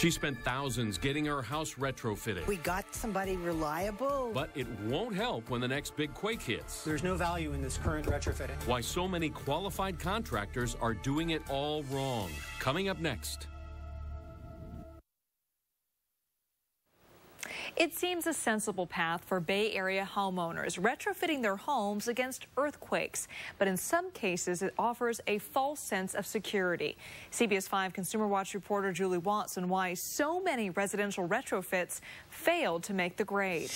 She spent thousands getting her house retrofitted. We got somebody reliable. But it won't help when the next big quake hits. There's no value in this current retrofitting. Why so many qualified contractors are doing it all wrong. Coming up next. It seems a sensible path for Bay Area homeowners, retrofitting their homes against earthquakes. But in some cases, it offers a false sense of security. CBS 5 Consumer Watch reporter Julie Watts on why so many residential retrofits failed to make the grade.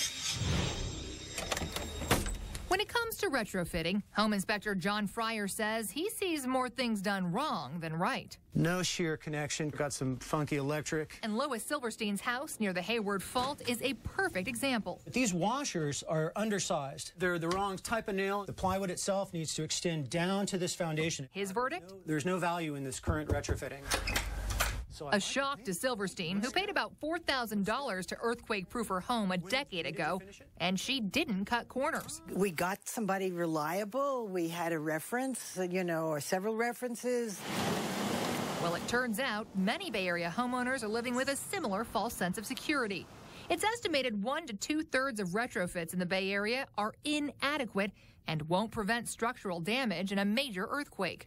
When it comes to retrofitting, Home Inspector John Fryer says he sees more things done wrong than right. No shear connection, got some funky electric. And Lois Silverstein's house near the Hayward Fault is a perfect example. These washers are undersized. They're the wrong type of nail. The plywood itself needs to extend down to this foundation. His verdict? There's no value in this current retrofitting. So a shock to Silverstein, who paid about $4,000 to earthquake-proof her home a decade ago, and she didn't cut corners. We got somebody reliable. We had a reference, you know, or several references. Well, it turns out many Bay Area homeowners are living with a similar false sense of security. It's estimated one to two thirds of retrofits in the Bay Area are inadequate and won't prevent structural damage in a major earthquake.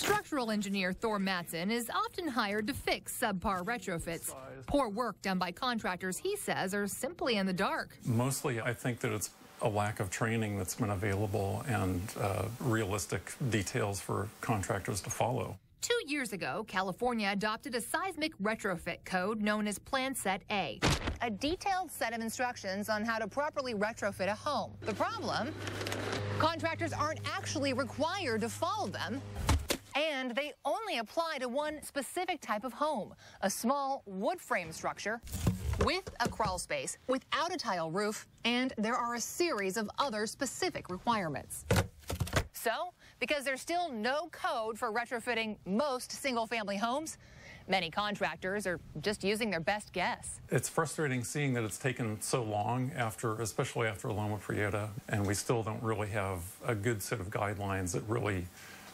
Structural engineer Thor Matson is often hired to fix subpar retrofits. Poor work done by contractors, he says, are simply in the dark. Mostly, I think that it's a lack of training that's been available and uh, realistic details for contractors to follow. Two years ago, California adopted a seismic retrofit code known as Plan Set A. A detailed set of instructions on how to properly retrofit a home. The problem? Contractors aren't actually required to follow them and they only apply to one specific type of home, a small wood frame structure with a crawl space, without a tile roof, and there are a series of other specific requirements. So, because there's still no code for retrofitting most single-family homes, many contractors are just using their best guess. It's frustrating seeing that it's taken so long after, especially after Loma Prieta, and we still don't really have a good set of guidelines that really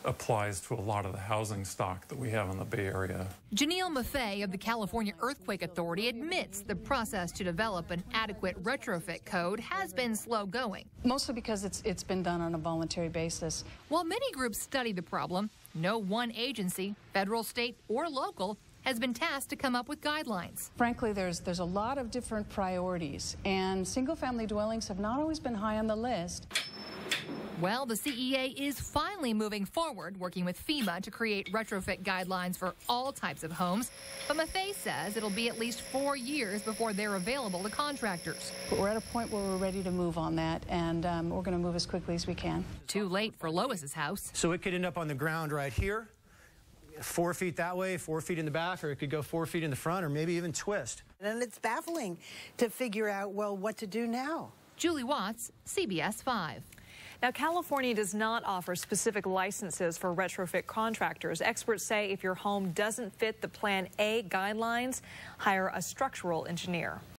applies to a lot of the housing stock that we have in the Bay Area. Janelle Maffei of the California Earthquake Authority admits the process to develop an adequate retrofit code has been slow going. Mostly because it's, it's been done on a voluntary basis. While many groups study the problem, no one agency, federal, state, or local, has been tasked to come up with guidelines. Frankly, there's there's a lot of different priorities, and single-family dwellings have not always been high on the list. Well, the CEA is finally moving forward, working with FEMA to create retrofit guidelines for all types of homes. But Maffei says it'll be at least four years before they're available to contractors. But we're at a point where we're ready to move on that, and um, we're going to move as quickly as we can. Too late for Lois's house. So it could end up on the ground right here, four feet that way, four feet in the back, or it could go four feet in the front, or maybe even twist. And it's baffling to figure out, well, what to do now. Julie Watts, CBS 5. Now, California does not offer specific licenses for retrofit contractors. Experts say if your home doesn't fit the Plan A guidelines, hire a structural engineer.